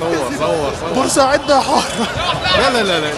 صور صور صور. بورسعيد ده حاره لا لا لا لا.